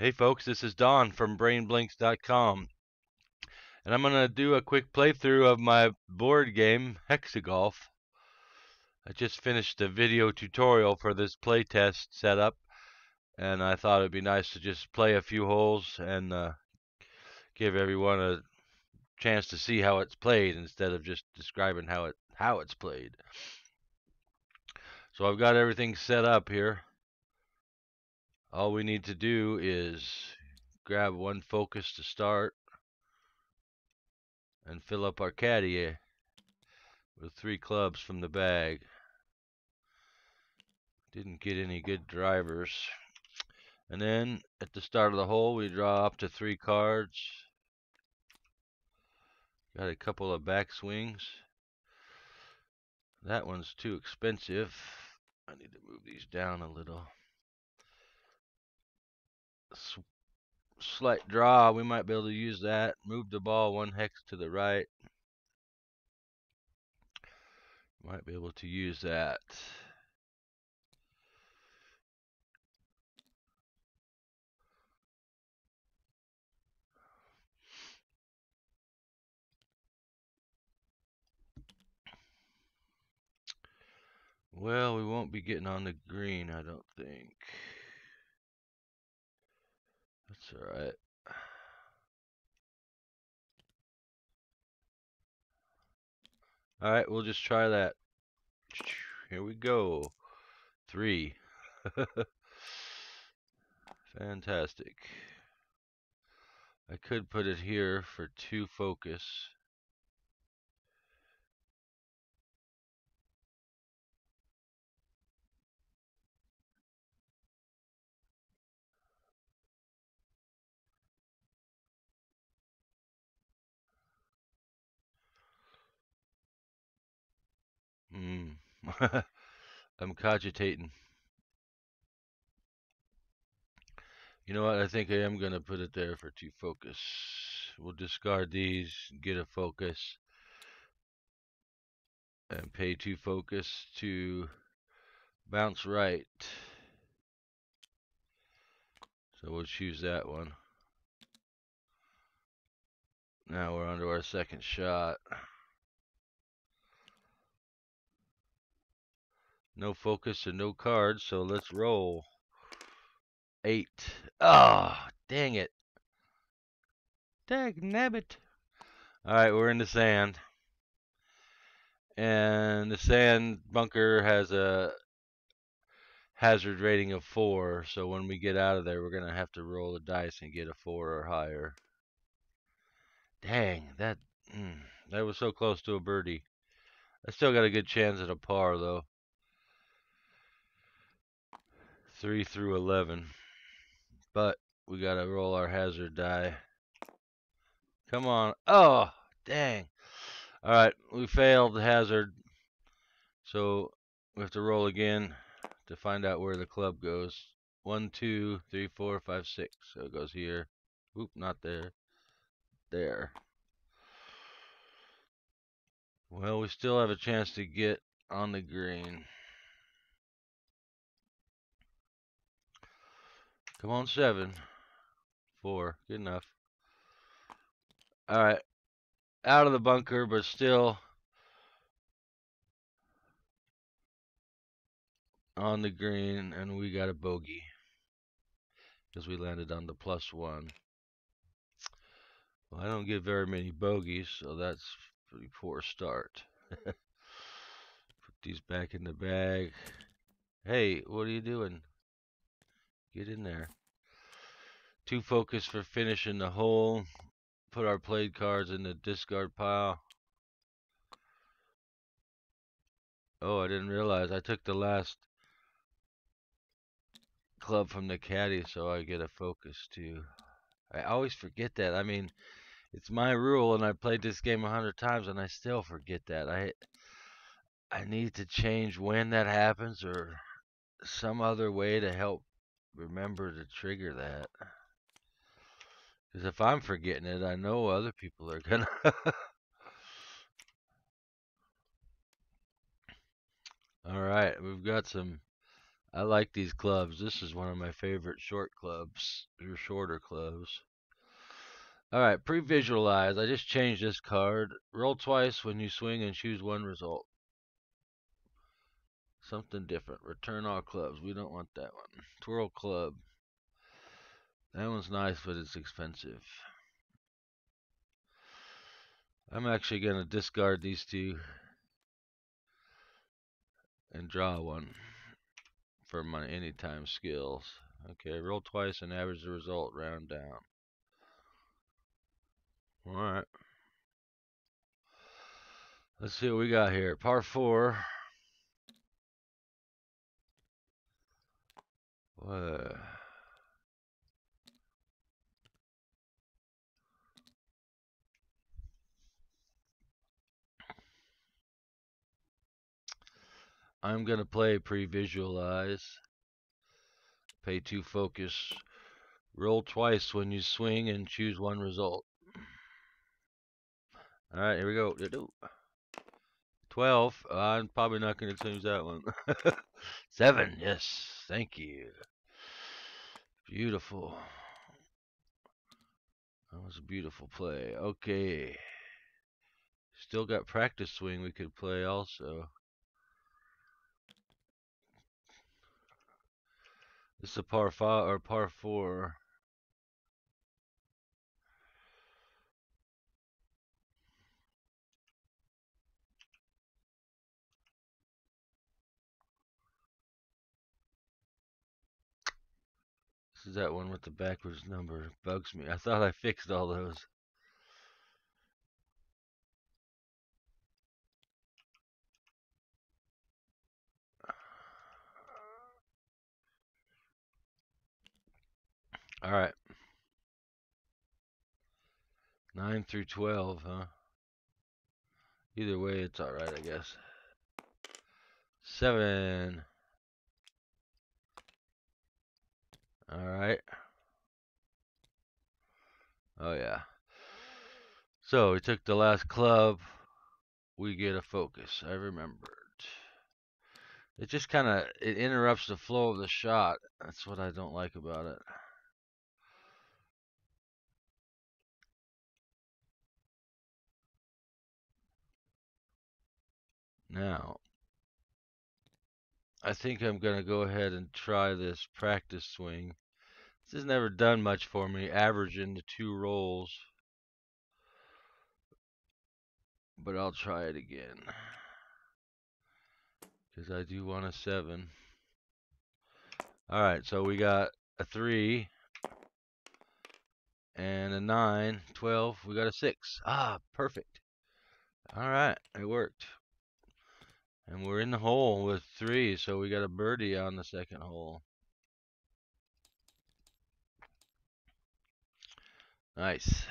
Hey folks, this is Don from BrainBlinks.com, and I'm going to do a quick playthrough of my board game, Hexagolf. I just finished a video tutorial for this playtest setup, and I thought it'd be nice to just play a few holes and uh, give everyone a chance to see how it's played instead of just describing how it how it's played. So I've got everything set up here. All we need to do is grab one focus to start and fill up our caddy with three clubs from the bag. Didn't get any good drivers. And then at the start of the hole, we draw up to three cards. Got a couple of back swings. That one's too expensive. I need to move these down a little. Slight draw, we might be able to use that. Move the ball one hex to the right. Might be able to use that. Well, we won't be getting on the green, I don't think. That's alright. Alright, we'll just try that. Here we go. Three. Fantastic. I could put it here for two focus. Hmm. I'm cogitating. You know what? I think I am going to put it there for two focus. We'll discard these, get a focus, and pay two focus to bounce right. So we'll choose that one. Now we're on to our second shot. No focus and no cards, so let's roll. Eight. Ah, oh, dang it. Dag nabbit. Alright, we're in the sand. And the sand bunker has a hazard rating of four, so when we get out of there, we're going to have to roll the dice and get a four or higher. Dang, that mm, that was so close to a birdie. I still got a good chance at a par, though. 3 through 11. But we got to roll our hazard die. Come on. Oh, dang. All right, we failed the hazard. So we have to roll again to find out where the club goes. One, two, three, four, five, six. So it goes here. Oop, not there. There. Well, we still have a chance to get on the green. Come on, seven. Four. Good enough. Alright. Out of the bunker, but still on the green, and we got a bogey. Because we landed on the plus one. Well, I don't get very many bogeys, so that's pretty poor start. Put these back in the bag. Hey, what are you doing? Get in there. Two focus for finishing the hole. Put our played cards in the discard pile. Oh, I didn't realize. I took the last club from the caddy, so I get a focus too. I always forget that. I mean, it's my rule, and I played this game a hundred times, and I still forget that. I I need to change when that happens, or some other way to help remember to trigger that. Because if I'm forgetting it, I know other people are gonna. All right, we've got some I like these clubs. This is one of my favorite short clubs, or shorter clubs. All right, pre-visualize. I just changed this card. Roll twice when you swing and choose one result. Something different. Return all clubs. We don't want that one. Twirl club. That one's nice, but it's expensive. I'm actually going to discard these two and draw one for my anytime skills. Okay, roll twice and average the result, round down. Alright. Let's see what we got here. Par 4. I'm going to play pre-visualize. Pay 2 focus. Roll twice when you swing and choose one result. Alright, here we go. 12. Uh, I'm probably not going to change that one. 7. Yes. Thank you. Beautiful. That was a beautiful play. Okay. Still got practice swing we could play also. This is a par five or par four. Is that one with the backwards number. Bugs me. I thought I fixed all those. All right. 9 through 12, huh? Either way, it's all right, I guess. 7. All right. Oh, yeah. So, we took the last club. We get a focus. I remembered. It just kind of it interrupts the flow of the shot. That's what I don't like about it. Now, I think I'm going to go ahead and try this practice swing. This has never done much for me, averaging the two rolls. But I'll try it again. Because I do want a 7. Alright, so we got a 3 and a 9, 12. We got a 6. Ah, perfect. Alright, it worked. And we're in the hole with three, so we got a birdie on the second hole. Nice.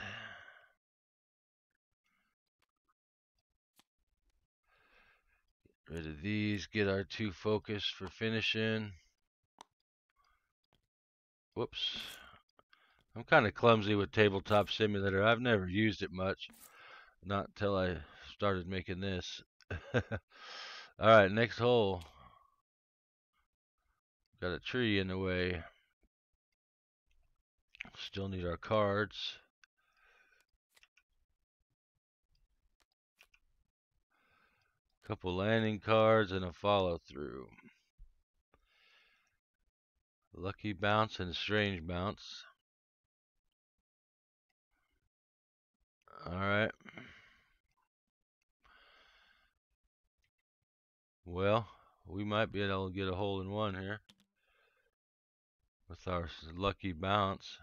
Get rid of these, get our two focus for finishing. Whoops. I'm kind of clumsy with Tabletop Simulator. I've never used it much. Not until I started making this. All right, next hole. Got a tree in the way. Still need our cards. Couple landing cards and a follow through. Lucky bounce and strange bounce. All right. Well, we might be able to get a hole in one here with our lucky bounce.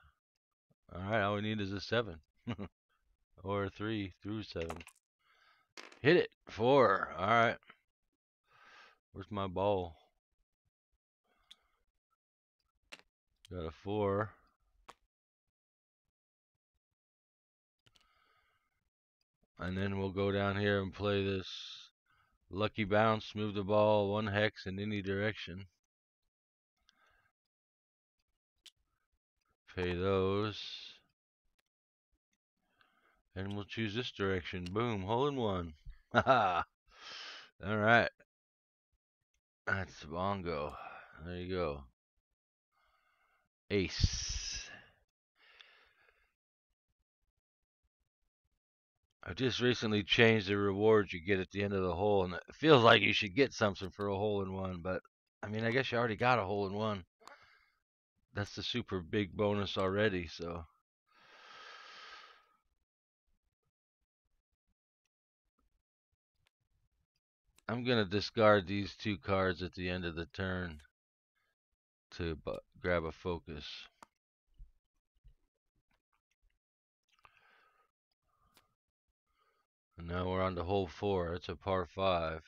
All right, all we need is a seven or a three through seven. Hit it. Four. All right. Where's my ball? Got a four. And then we'll go down here and play this Lucky bounce, move the ball one hex in any direction. Pay those. And we'll choose this direction. Boom, hole in one. Haha. Alright. That's the bongo. There you go. Ace. I just recently changed the rewards you get at the end of the hole, and it feels like you should get something for a hole in one, but I mean, I guess you already got a hole in one. That's the super big bonus already, so. I'm going to discard these two cards at the end of the turn to grab a focus. And now we're on to hole four. It's a par five.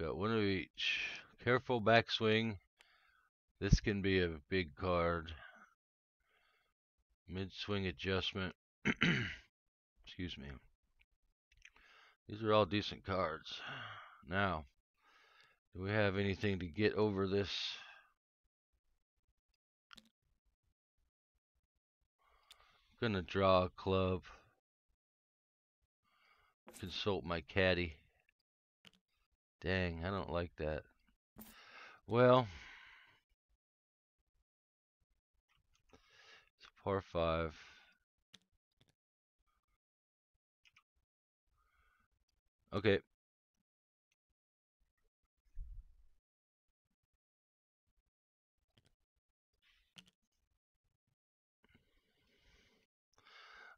Got one of each. Careful backswing. This can be a big card. Mid swing adjustment. Excuse me. These are all decent cards. Now, do we have anything to get over this? I'm gonna draw a club. Consult my caddy. Dang, I don't like that. Well, it's a par five. Okay.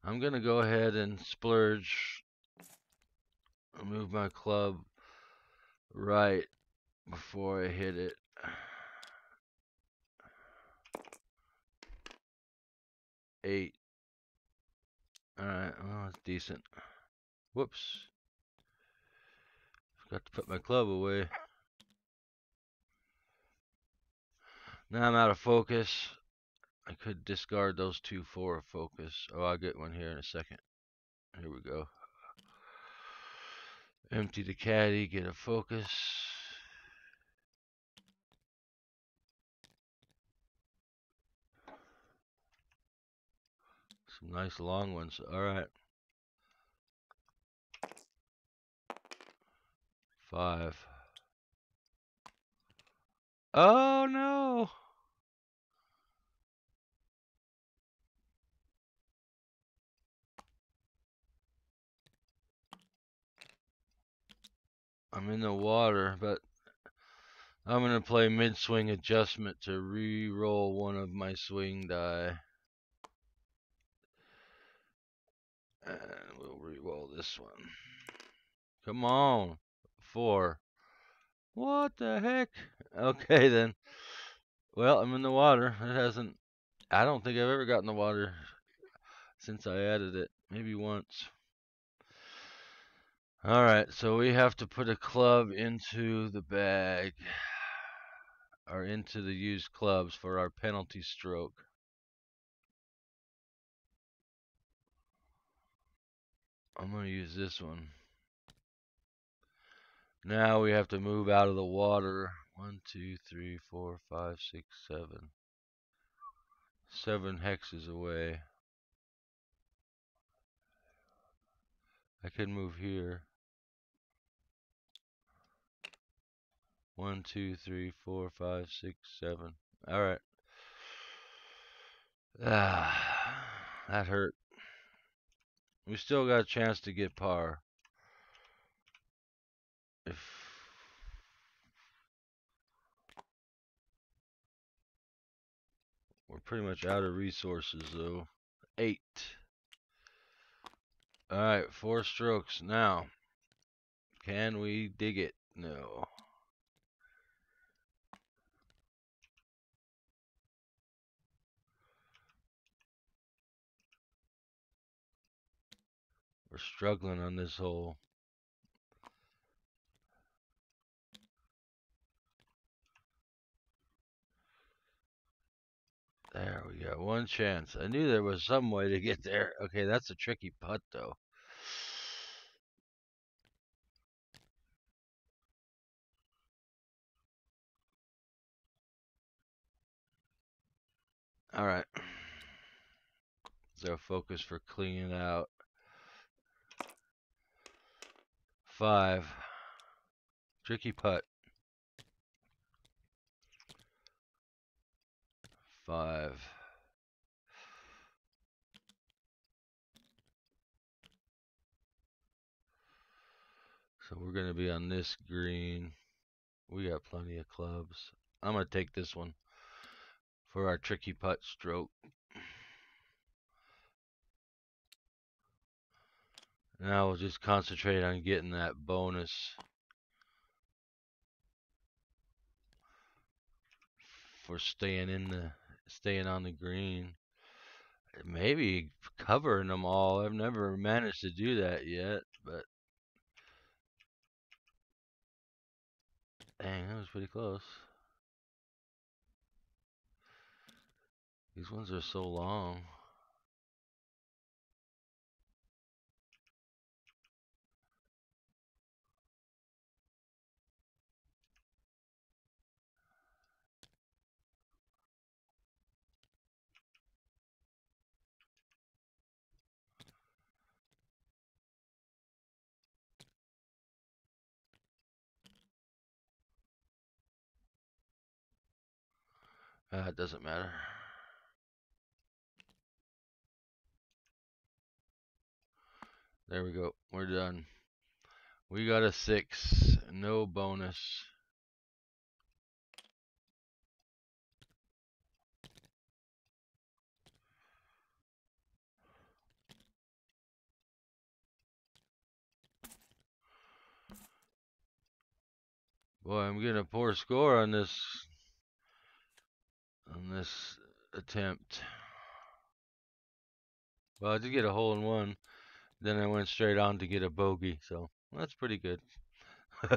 I'm going to go ahead and splurge. Move my club right before I hit it. Eight. Alright, well, it's decent. Whoops. Forgot to put my club away. Now I'm out of focus. I could discard those two for focus. Oh, I'll get one here in a second. Here we go. Empty the caddy, get a focus. Some nice long ones. All right. Five. Oh no. I'm in the water, but I'm going to play mid-swing adjustment to re-roll one of my swing die. And we'll re-roll this one. Come on. Four. What the heck? Okay, then. Well, I'm in the water. It hasn't... I don't think I've ever gotten the water since I added it. Maybe once. Alright, so we have to put a club into the bag. Or into the used clubs for our penalty stroke. I'm going to use this one. Now we have to move out of the water. One, two, three, four, five, six, seven. Seven hexes away. I can move here. One, two, three, four, five, six, seven. All right. Ah, that hurt. We still got a chance to get par. If we're pretty much out of resources though. Eight. Alright, four strokes. Now, can we dig it? No. We're struggling on this hole. There we go. One chance. I knew there was some way to get there. Okay, that's a tricky putt, though. All right. A focus for cleaning out? Five. Tricky putt. Five. So we're going to be on this green. We got plenty of clubs. I'm going to take this one for our tricky putt stroke. Now we'll just concentrate on getting that bonus. For staying in the staying on the green. Maybe covering them all. I've never managed to do that yet, but dang, that was pretty close. These ones are so long. Uh, it doesn't matter. There we go. We're done. We got a six. No bonus. Boy, I'm getting a poor score on this on this attempt. Well, I did get a hole in one. Then I went straight on to get a bogey, so that's pretty good.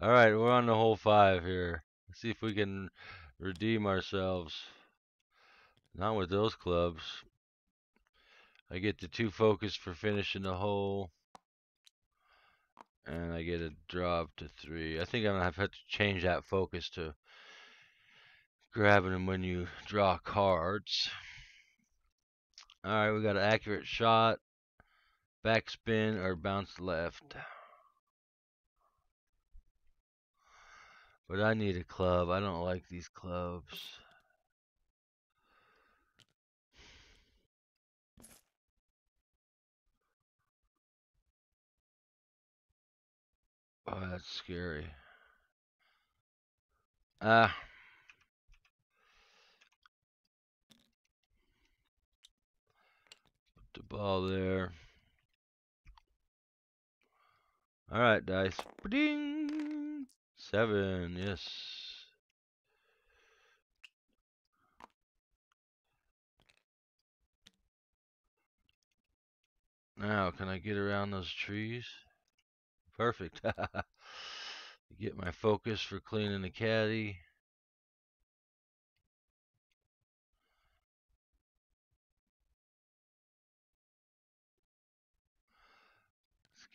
All right, we're on the hole five here. Let's see if we can redeem ourselves. Not with those clubs. I get the two focus for finishing the hole. And I get a drop to three. I think I'm going to have to change that focus to grabbing them when you draw cards. Alright, we got an accurate shot, backspin, or bounce left. But I need a club. I don't like these clubs. Oh, that's scary. Ah. Put the ball there. All right, dice. Ding. Seven. Yes. Now, can I get around those trees? Perfect. get my focus for cleaning the caddy.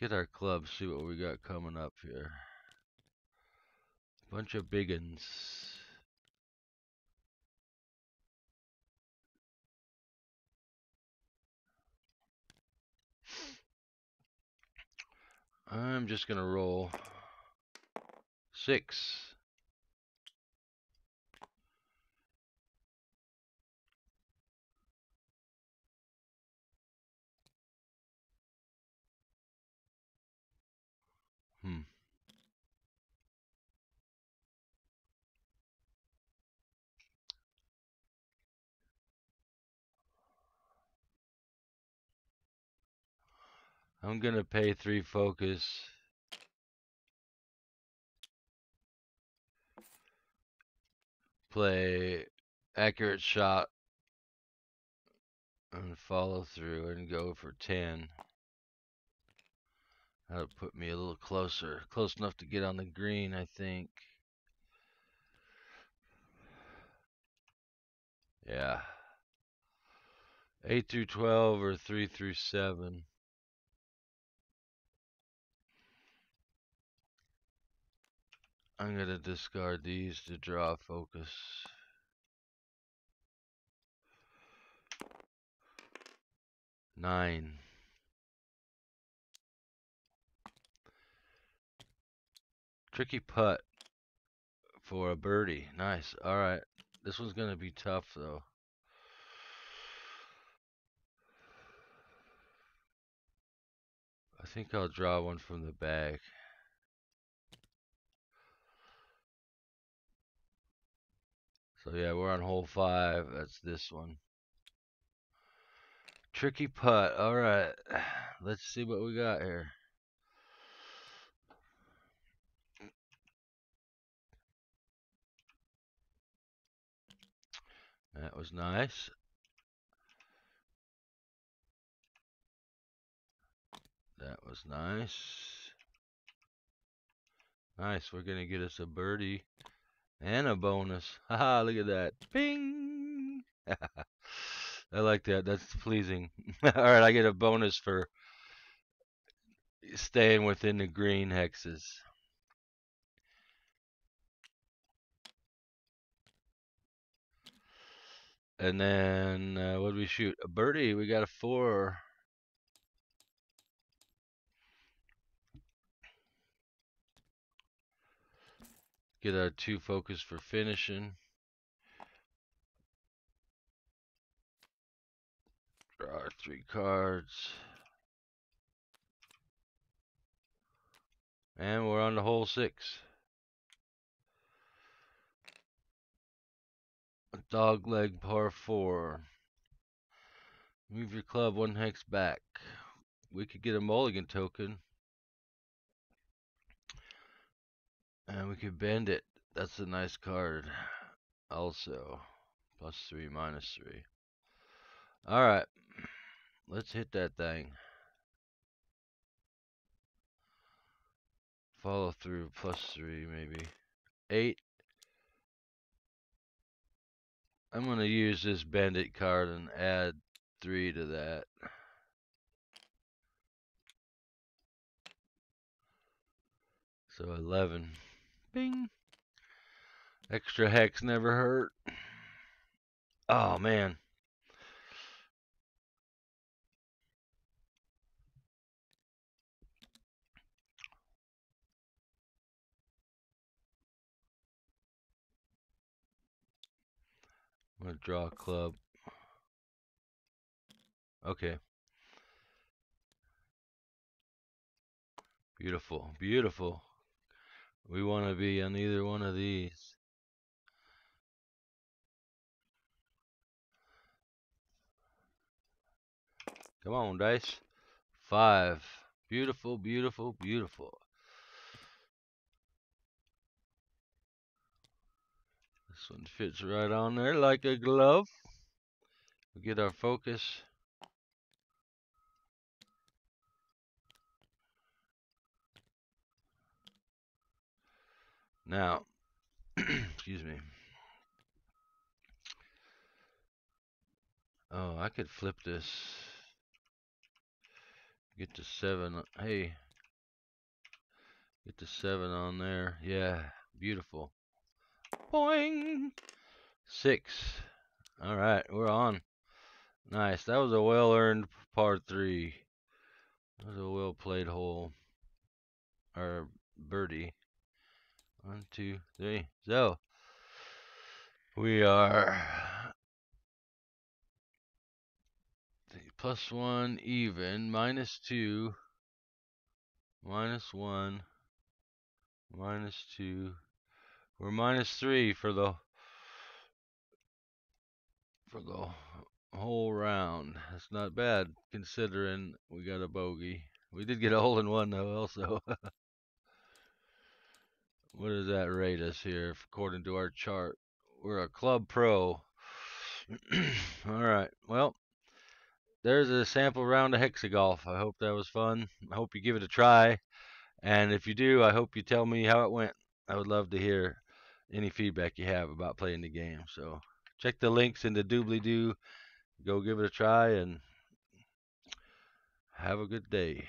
Get our club, see what we got coming up here. Bunch of big uns. I'm just going to roll six. I'm going to pay three focus. Play accurate shot and follow through and go for 10. That'll put me a little closer. Close enough to get on the green, I think. Yeah. 8 through 12 or 3 through 7. I'm going to discard these to draw focus. Nine. Tricky putt for a birdie. Nice. All right. This one's going to be tough, though. I think I'll draw one from the bag. So yeah, we're on hole five. That's this one. Tricky putt. All right. Let's see what we got here. That was nice. That was nice. Nice. We're going to get us a birdie and a bonus. Haha, look at that. Ping! I like that. That's pleasing. All right, I get a bonus for staying within the green hexes. And then, uh, what did we shoot? A birdie. We got a four. Get our two focus for finishing. Draw our three cards. And we're on the hole six. Dog leg par four. Move your club one hex back. We could get a mulligan token. And we could bend it. That's a nice card. Also. Plus three, minus three. Alright. Let's hit that thing. Follow through plus three, maybe. Eight. I'm going to use this bandit card and add three to that. So 11. Bing. Extra hex never hurt. Oh, man. I'm going to draw a club. Okay. Beautiful, beautiful. We want to be on either one of these. Come on, dice. Five. Beautiful, beautiful, beautiful. This one fits right on there like a glove. We get our focus. Now, excuse me. Oh, I could flip this. Get to seven. Hey, get to seven on there. Yeah, beautiful. Boing! Six. All right, we're on. Nice. That was a well-earned par three. That was a well-played hole. Or birdie. One, two, three. So, we are plus one even, minus two, minus one, minus two, we're minus three for the for the whole round. That's not bad considering we got a bogey. We did get a hole in one though also. what does that rate us here according to our chart? We're a club pro. All right. Well, there's a sample round of Hexagolf. I hope that was fun. I hope you give it a try. And if you do, I hope you tell me how it went. I would love to hear any feedback you have about playing the game. So check the links in the doobly doo. Go give it a try and have a good day.